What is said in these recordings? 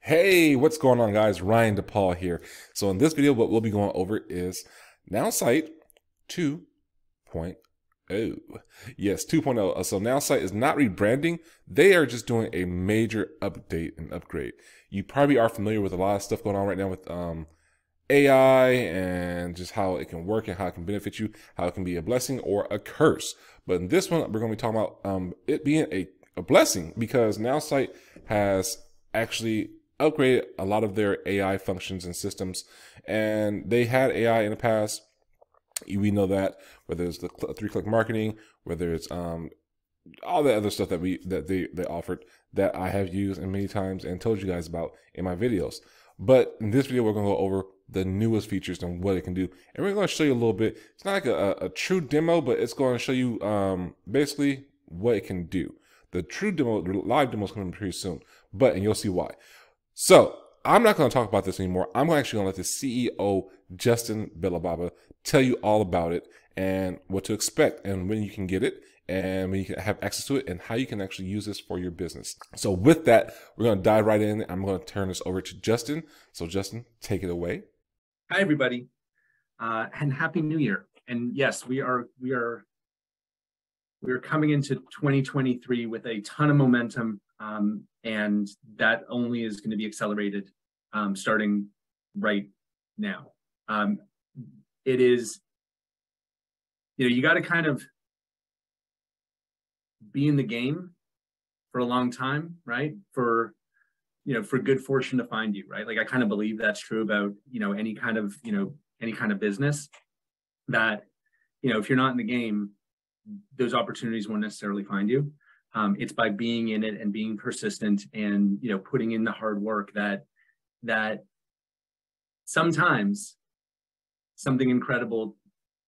Hey, what's going on guys? Ryan DePaul here. So in this video, what we'll be going over is Nowsite 2.0. Yes, 2.0. Uh, so NowSite is not rebranding. They are just doing a major update and upgrade. You probably are familiar with a lot of stuff going on right now with um, AI and just how it can work and how it can benefit you, how it can be a blessing or a curse. But in this one, we're going to be talking about um, it being a, a blessing because Nowsite has actually upgraded a lot of their AI functions and systems. And they had AI in the past. We know that whether it's the three click marketing, whether it's um, all the other stuff that we that they they offered that I have used and many times and told you guys about in my videos. But in this video, we're going to go over the newest features and what it can do. And we're going to show you a little bit. It's not like a, a true demo, but it's going to show you um, basically what it can do. The true demo, the live demo is coming pretty soon, but and you'll see why. So I'm not going to talk about this anymore. I'm actually going to let the CEO Justin Belobaba tell you all about it and what to expect and when you can get it and when you can have access to it and how you can actually use this for your business. So with that, we're going to dive right in. I'm going to turn this over to Justin. So Justin, take it away. Hi everybody, uh, and happy New Year. And yes, we are we are we are coming into 2023 with a ton of momentum, um, and that only is going to be accelerated um, starting right now. Um, it is, you know, you got to kind of be in the game for a long time, right? For you know, for good fortune to find you, right? Like I kind of believe that's true about you know any kind of you know any kind of business that you know if you're not in the game those opportunities won't necessarily find you. Um, it's by being in it and being persistent and you know putting in the hard work that that sometimes something incredible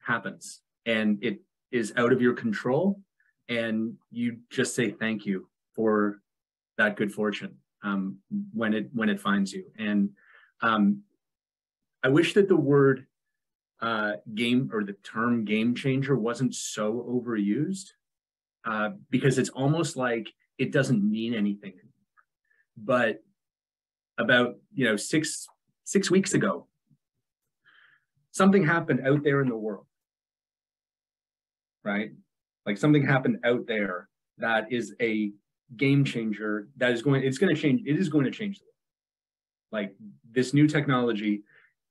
happens and it is out of your control and you just say thank you for that good fortune um, when it when it finds you. And um, i wish that the word uh, game or the term game changer wasn't so overused uh, because it's almost like it doesn't mean anything. But about you know six six weeks ago, something happened out there in the world, right? Like something happened out there that is a game changer that is going it's going to change it is going to change the world like this new technology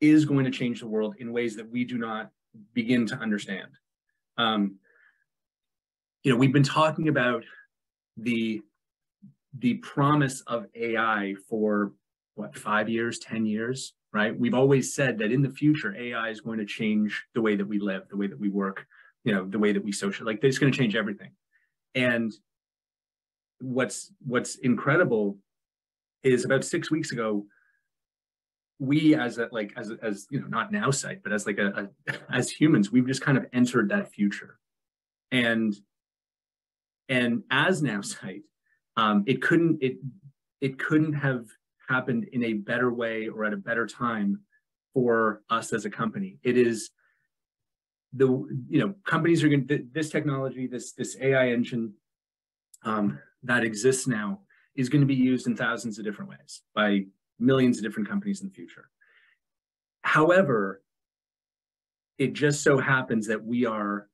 is going to change the world in ways that we do not begin to understand. Um, you know, we've been talking about the the promise of AI for what five years, ten years, right? We've always said that in the future, AI is going to change the way that we live, the way that we work, you know, the way that we social. Like, it's going to change everything. And what's what's incredible is about six weeks ago, we as a like as as you know not NowSite but as like a, a as humans we've just kind of entered that future and and as NowSite um it couldn't it it couldn't have happened in a better way or at a better time for us as a company it is the you know companies are going to this technology this this ai engine um, that exists now is going to be used in thousands of different ways by millions of different companies in the future. However, it just so happens that we are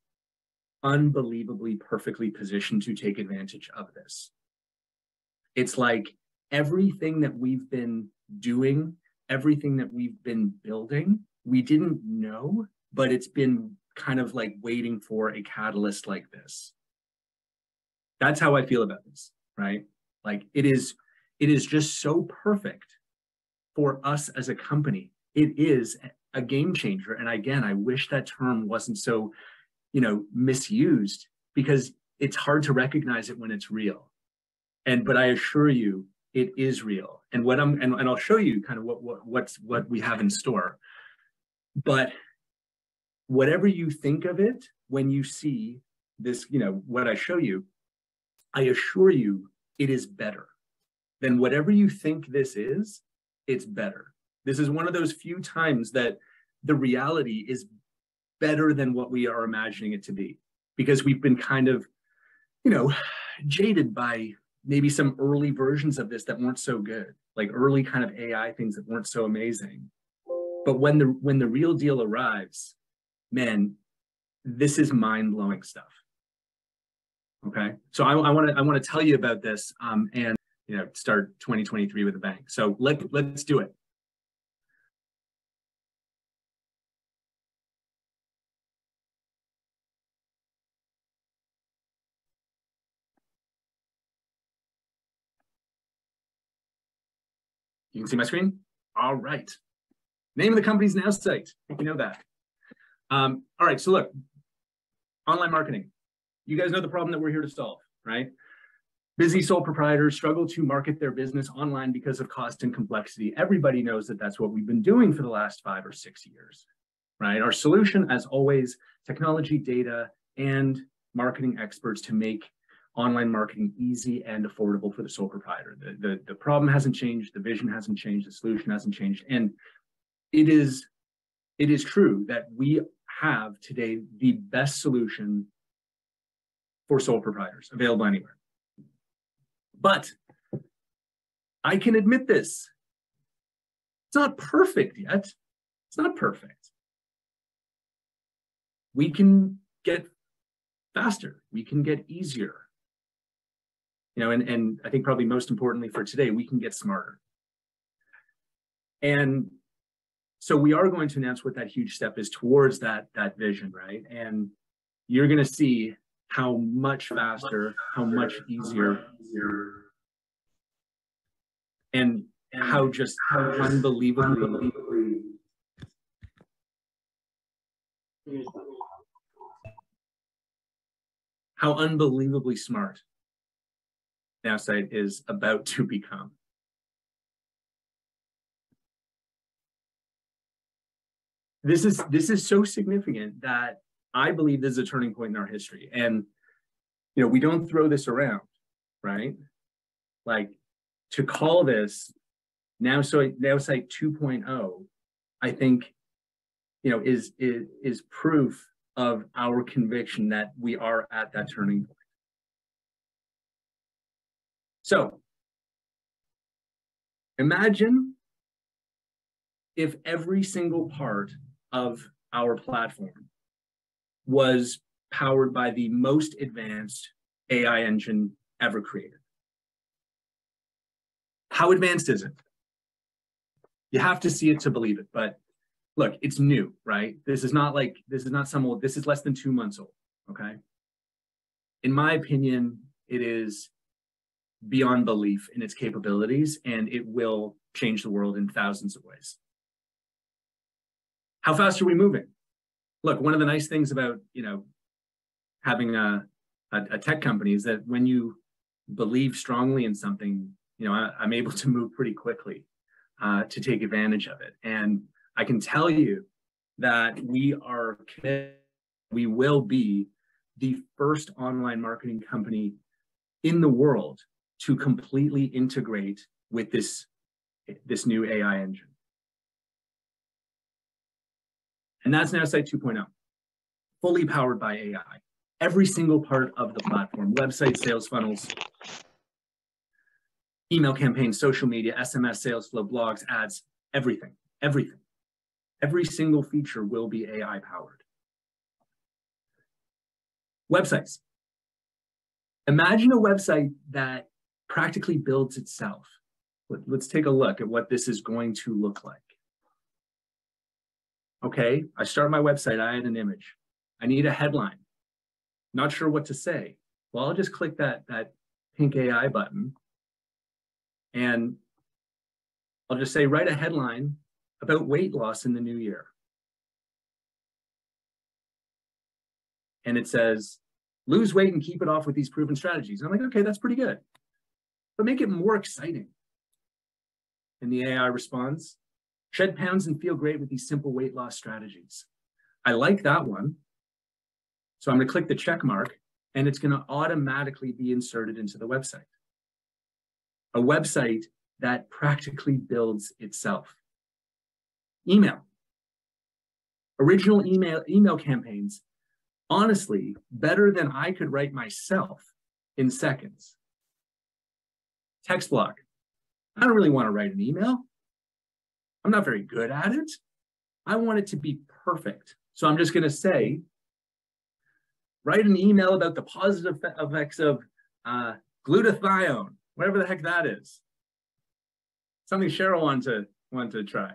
unbelievably perfectly positioned to take advantage of this. It's like everything that we've been doing, everything that we've been building, we didn't know, but it's been kind of like waiting for a catalyst like this. That's how I feel about this, right? Like it is it is just so perfect for us as a company. It is a game changer. And again, I wish that term wasn't so, you know, misused because it's hard to recognize it when it's real. And but I assure you, it is real. And what I'm and, and I'll show you kind of what, what what's what we have in store. But whatever you think of it when you see this, you know, what I show you, I assure you it is better than whatever you think this is it's better. This is one of those few times that the reality is better than what we are imagining it to be because we've been kind of, you know, jaded by maybe some early versions of this that weren't so good, like early kind of AI things that weren't so amazing. But when the when the real deal arrives, man, this is mind blowing stuff. Okay, so I want to I want to tell you about this um, and you know start 2023 with a bang. So let let's do it. You can see my screen? All right. Name of the company's Nowsite. You know that. Um, all right, so look, online marketing. You guys know the problem that we're here to solve, right? Busy sole proprietors struggle to market their business online because of cost and complexity. Everybody knows that that's what we've been doing for the last five or six years, right? Our solution, as always, technology, data, and marketing experts to make online marketing easy and affordable for the sole proprietor. The, the, the problem hasn't changed, the vision hasn't changed, the solution hasn't changed. And it is, it is true that we have today the best solution for sole proprietors available anywhere. But I can admit this. It's not perfect yet. It's not perfect. We can get faster. We can get easier you know, and, and I think probably most importantly for today, we can get smarter. And so we are going to announce what that huge step is towards that, that vision, right? And you're going to see how much faster, how much easier, and how just unbelievably how unbelievably smart Nowsite is about to become. This is this is so significant that I believe this is a turning point in our history. And you know, we don't throw this around, right? Like to call this now so Nowsite 2.0, I think you know is is is proof of our conviction that we are at that turning point. So imagine if every single part of our platform was powered by the most advanced AI engine ever created. How advanced is it? You have to see it to believe it, but look, it's new, right? This is not like, this is not some old, this is less than two months old, okay? In my opinion, it is beyond belief in its capabilities, and it will change the world in thousands of ways. How fast are we moving? Look, one of the nice things about you know having a, a, a tech company is that when you believe strongly in something, you know I, am able to move pretty quickly uh, to take advantage of it. And I can tell you that we are committed. We will be the first online marketing company in the world to completely integrate with this, this new AI engine. And that's Nowsite 2.0, fully powered by AI. Every single part of the platform, website, sales funnels, email campaigns, social media, SMS, sales flow, blogs, ads, everything, everything. Every single feature will be AI powered. Websites. Imagine a website that practically builds itself. Let's take a look at what this is going to look like. Okay, I start my website, I add an image. I need a headline. Not sure what to say. Well, I'll just click that, that pink AI button and I'll just say, write a headline about weight loss in the new year. And it says, lose weight and keep it off with these proven strategies. I'm like, okay, that's pretty good but make it more exciting. And the AI responds, shed pounds and feel great with these simple weight loss strategies. I like that one. So I'm going to click the check mark and it's going to automatically be inserted into the website. A website that practically builds itself. Email. Original email email campaigns, honestly, better than I could write myself in seconds text block. I don't really want to write an email. I'm not very good at it. I want it to be perfect. So I'm just going to say, write an email about the positive effects of uh, glutathione, whatever the heck that is. Something Cheryl wanted to, wanted to try.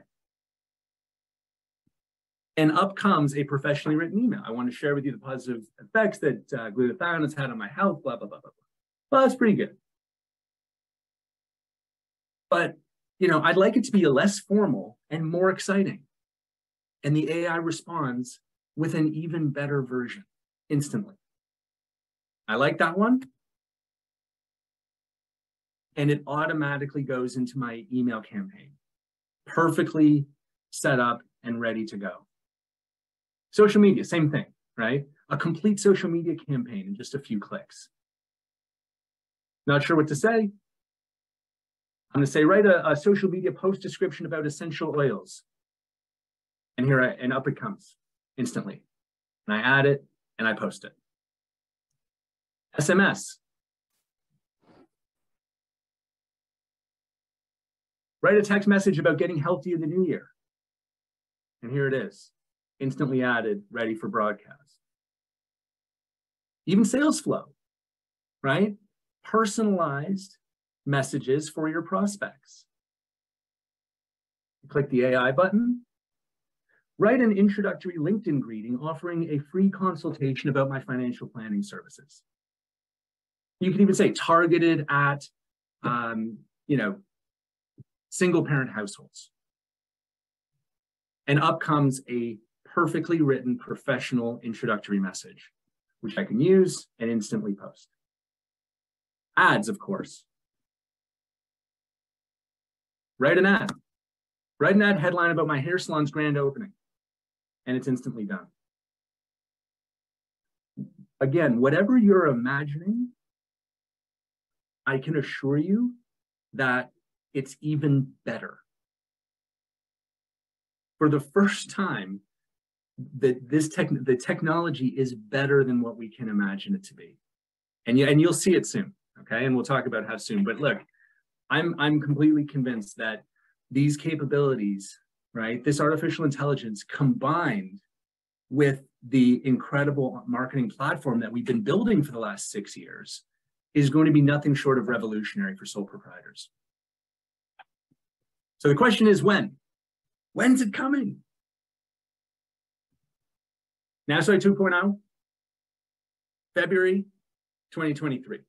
And up comes a professionally written email. I want to share with you the positive effects that uh, glutathione has had on my health, blah, blah, blah, blah, blah. Well, that's pretty good. But, you know, I'd like it to be less formal and more exciting. And the AI responds with an even better version instantly. I like that one. And it automatically goes into my email campaign, perfectly set up and ready to go. Social media, same thing, right? A complete social media campaign in just a few clicks. Not sure what to say? I'm going to say, write a, a social media post description about essential oils. And here, I, and up it comes instantly. And I add it and I post it. SMS. Write a text message about getting healthy in the new year. And here it is, instantly added, ready for broadcast. Even sales flow, right? Personalized messages for your prospects. Click the AI button. Write an introductory LinkedIn greeting offering a free consultation about my financial planning services. You can even say targeted at, um, you know, single parent households. And up comes a perfectly written professional introductory message, which I can use and instantly post. Ads, of course. Write an ad. Write an ad headline about my hair salon's grand opening, and it's instantly done. Again, whatever you're imagining, I can assure you that it's even better. For the first time, that this tech, the technology is better than what we can imagine it to be. And, you, and you'll see it soon, okay? And we'll talk about how soon. But look, I'm, I'm completely convinced that these capabilities, right, this artificial intelligence combined with the incredible marketing platform that we've been building for the last six years is going to be nothing short of revolutionary for sole proprietors. So the question is when? When's it coming? NowSite 2.0, February 2023.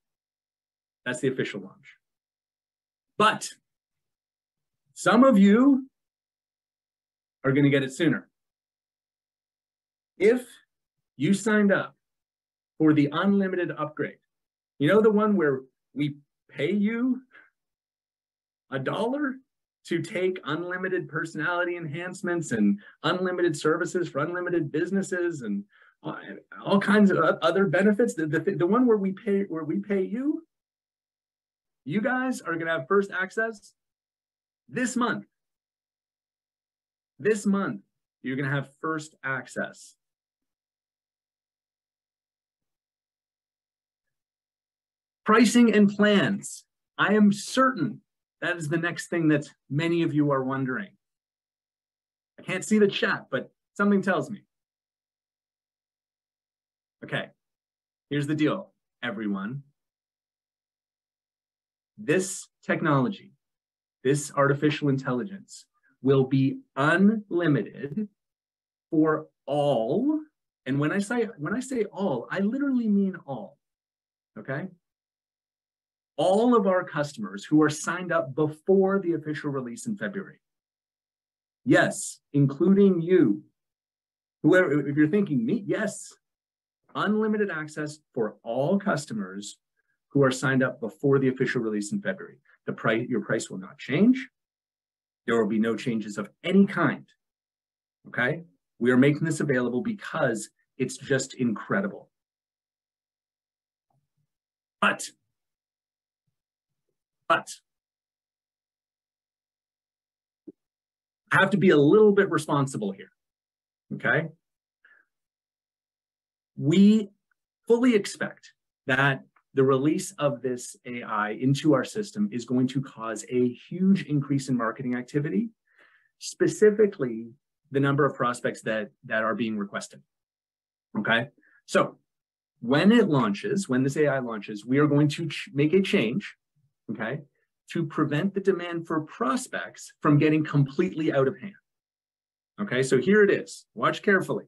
That's the official launch. But some of you are going to get it sooner. If you signed up for the unlimited upgrade, you know the one where we pay you a dollar to take unlimited personality enhancements and unlimited services for unlimited businesses and uh, all kinds of other benefits. The, the, the one where we pay where we pay you, you guys are going to have first access this month. This month, you're going to have first access. Pricing and plans. I am certain that is the next thing that many of you are wondering. I can't see the chat, but something tells me. Okay, here's the deal, everyone. This technology, this artificial intelligence, will be unlimited for all. And when I say when I say all, I literally mean all. Okay? all of our customers who are signed up before the official release in February. Yes, including you. Whoever, if you're thinking me, yes, unlimited access for all customers who are signed up before the official release in February. The price, your price will not change. There will be no changes of any kind. Okay. We are making this available because it's just incredible. But but I have to be a little bit responsible here. Okay. We fully expect that the release of this AI into our system is going to cause a huge increase in marketing activity, specifically the number of prospects that, that are being requested. Okay, so when it launches, when this AI launches, we are going to make a change, okay, to prevent the demand for prospects from getting completely out of hand. Okay, so here it is. Watch carefully,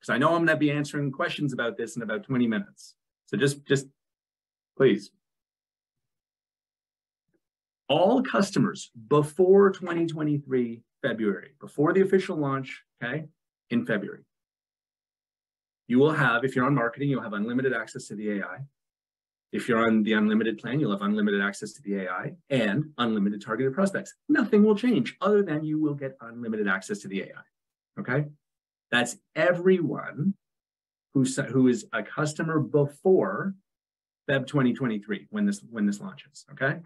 because I know I'm going to be answering questions about this in about 20 minutes. So just, just please. All customers before 2023 February, before the official launch, okay, in February, you will have, if you're on marketing, you'll have unlimited access to the AI. If you're on the unlimited plan, you'll have unlimited access to the AI and unlimited targeted prospects. Nothing will change other than you will get unlimited access to the AI. Okay. That's everyone who's, who is a customer before Feb 2023 when this when this launches. Okay.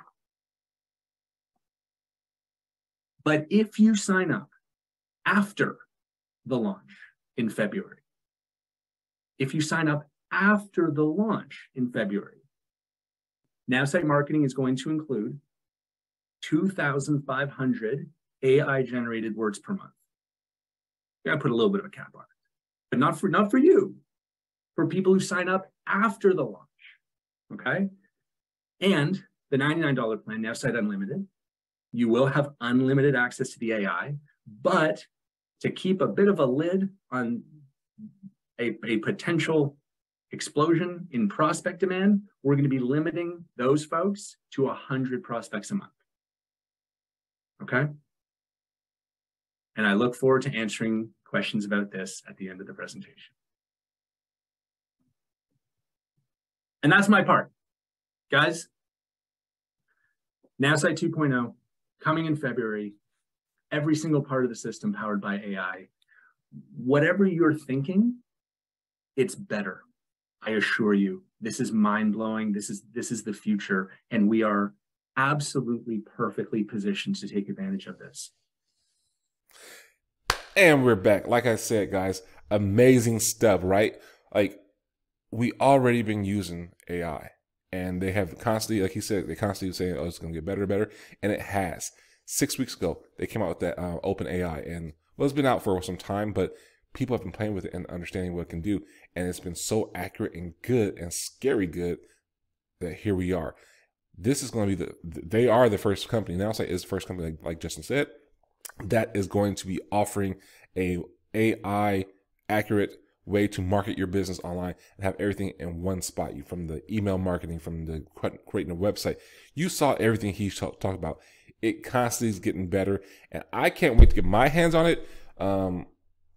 But if you sign up after the launch in February, if you sign up after the launch in February, NowSite marketing is going to include 2,500 AI generated words per month. I put a little bit of a cap on it, but not for not for you, for people who sign up after the launch. Okay, and the $99 plan, NowSite Unlimited, you will have unlimited access to the AI, but to keep a bit of a lid on a, a potential explosion in prospect demand, we're going to be limiting those folks to 100 prospects a month. Okay? And I look forward to answering questions about this at the end of the presentation. And that's my part. Guys, NowSite 2.0 coming in February, every single part of the system powered by AI. Whatever you're thinking, it's better. I assure you, this is mind blowing. This is this is the future, and we are absolutely perfectly positioned to take advantage of this. And we're back. Like I said, guys, amazing stuff, right? Like we already been using AI and they have constantly, like he said, they constantly saying, "Oh, it's going to get better and better," and it has. Six weeks ago, they came out with that uh, OpenAI, and well, it's been out for some time, but people have been playing with it and understanding what it can do, and it's been so accurate and good and scary good that here we are. This is going to be the. They are the first company. Now, say is the first company, like, like Justin said, that is going to be offering a AI accurate way to market your business online and have everything in one spot. You from the email marketing, from the creating a website. You saw everything he talked about. It constantly is getting better, and I can't wait to get my hands on it. Um,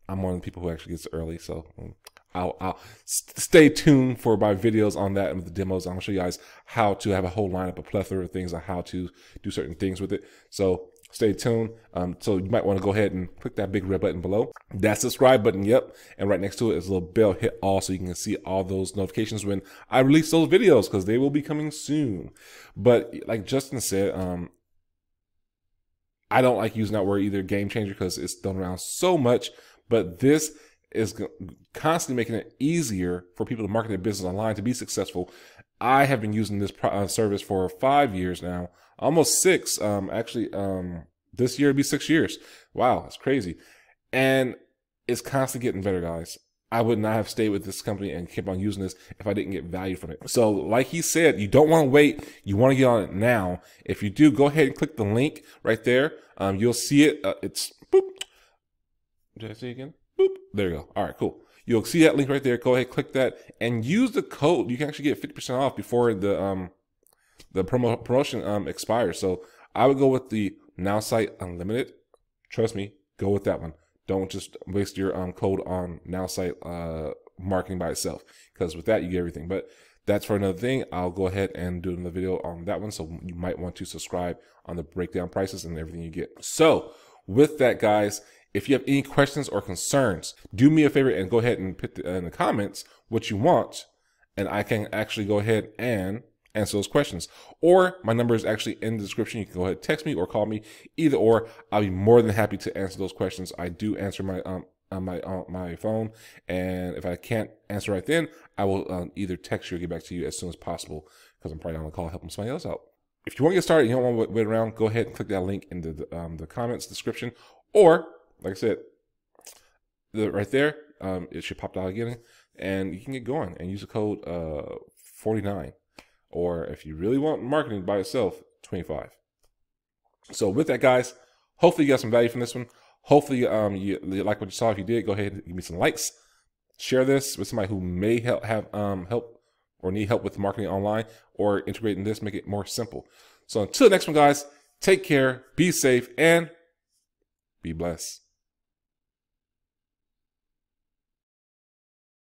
I'm one of the people who actually gets early, so um, I'll, I'll stay tuned for my videos on that and the demos. I'm gonna show you guys how to have a whole lineup, a plethora of things on how to do certain things with it. So stay tuned. Um, so you might want to go ahead and click that big red button below. That subscribe button, yep. And right next to it is a little bell. Hit all so you can see all those notifications when I release those videos because they will be coming soon. But like Justin said, um, I don't like using that word either game changer because it's thrown around so much. But this is constantly making it easier for people to market their business online to be successful. I have been using this uh, service for five years now almost six. Um, actually, um, this year it'll be six years. Wow, that's crazy. And it's constantly getting better, guys. I would not have stayed with this company and kept on using this if I didn't get value from it. So, like he said, you don't want to wait. You want to get on it now. If you do, go ahead and click the link right there. Um, you'll see it. Uh, it's boop. Did I say again? Boop. There you go. All right, cool. You'll see that link right there. Go ahead, click that, and use the code. You can actually get 50% off before the um the promo, promotion um, expires. So I would go with the NowSite Unlimited. Trust me, go with that one. Don't just waste your um, code on NowSite uh, marketing by itself because with that you get everything. But that's for another thing. I'll go ahead and do another video on that one. So you might want to subscribe on the breakdown prices and everything you get. So with that, guys, if you have any questions or concerns, do me a favor and go ahead and put in the comments what you want. And I can actually go ahead and answer those questions. Or my number is actually in the description. You can go ahead, text me or call me. Either or, I'll be more than happy to answer those questions. I do answer my um on my on my phone, and if I can't answer right then, I will um, either text you or get back to you as soon as possible because I'm probably on the call helping somebody else out. If you want to get started, you don't want to wait around, go ahead and click that link in the um, the comments description, or like I said, the right there, um, it should pop out again, and you can get going and use the code uh, 49, or if you really want marketing by itself, 25. So with that, guys, hopefully you got some value from this one. Hopefully, um, you, you like what you saw. If you did, go ahead and give me some likes. Share this with somebody who may help have um help or need help with marketing online or integrating this, make it more simple. So until next one, guys, take care, be safe, and be blessed.